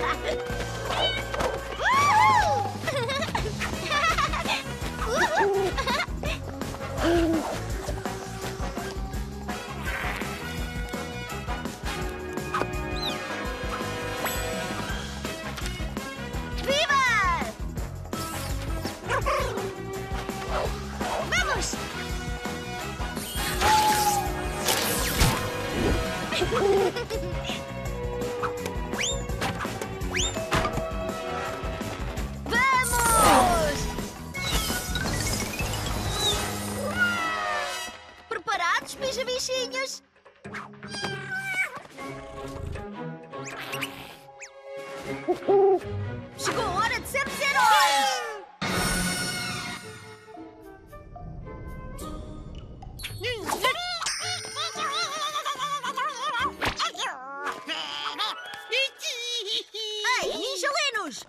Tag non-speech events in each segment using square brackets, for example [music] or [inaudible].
Ha ha ha! Chegou a hora de sermos heróis! Ei, ninjalinos!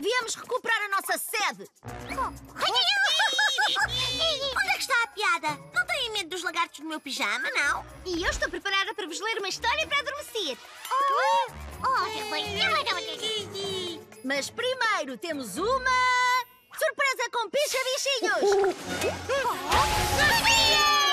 Viemos recuperar a nossa sede! [laughs] Onde é que está a piada? Não têm medo dos lagartos do meu pijama, não? E eu estou preparada para vos ler uma história para adormecer. Mas primeiro temos uma surpresa com picha bichinhos! [laughs]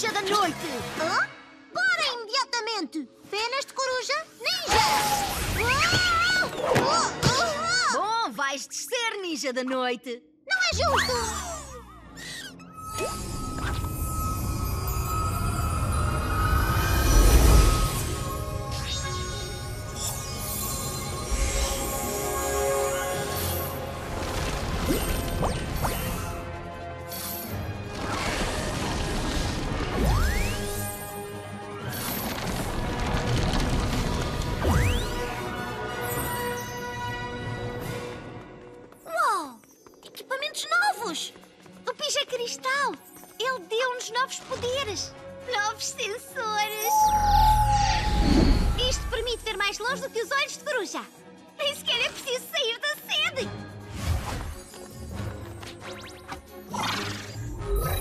Ninja da noite! Hã? Bora imediatamente! Penas de coruja, ninja! Bom, vais descer, ninja da noite! Não é justo! Cristal! Ele deu-nos novos poderes! Novos sensores! Isto permite ver mais longe do que os olhos de coruja! Nem sequer é preciso sair da sede!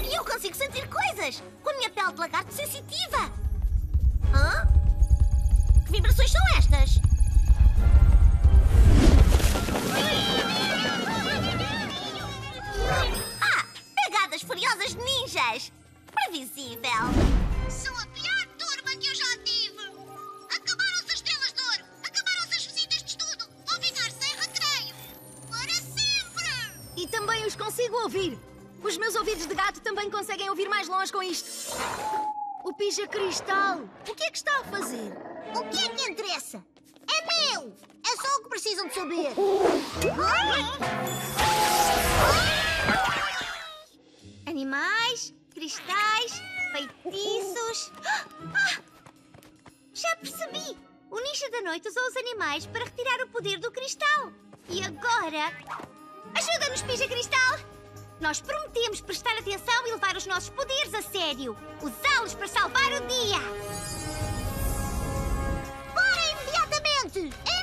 E eu consigo sentir coisas! Com a minha pele de lagarto sensitiva! Hã? Que vibrações são estas? Ninjas! Previsível! São a pior turma que eu já tive! Acabaram-se as telas de ouro! Acabaram-se as visitas de estudo! Vou ficar sem recreio! Para sempre! E também os consigo ouvir! Os meus ouvidos de gato também conseguem ouvir mais longe com isto! O Pija Cristal! O que é que está a fazer? O que é que interessa? É meu! É só o que precisam de saber! [laughs] Animais, Ninja da noite usou os animais para retirar o poder do cristal. E agora. Ajuda-nos, Pija Cristal! Nós prometemos prestar atenção e levar os nossos poderes a sério. Usá-los para salvar o dia. Bora imediatamente!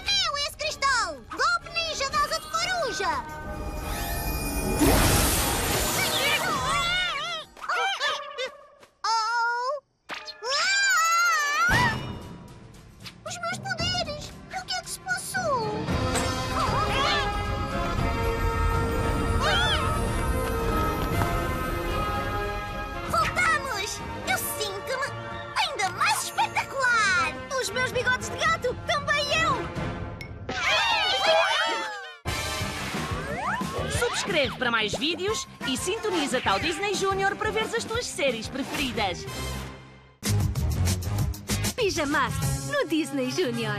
Bigodes de gato! Também eu! Subscreve para mais vídeos e sintoniza-te ao Disney Junior para veres as tuas séries preferidas. Pijamaste no Disney Junior.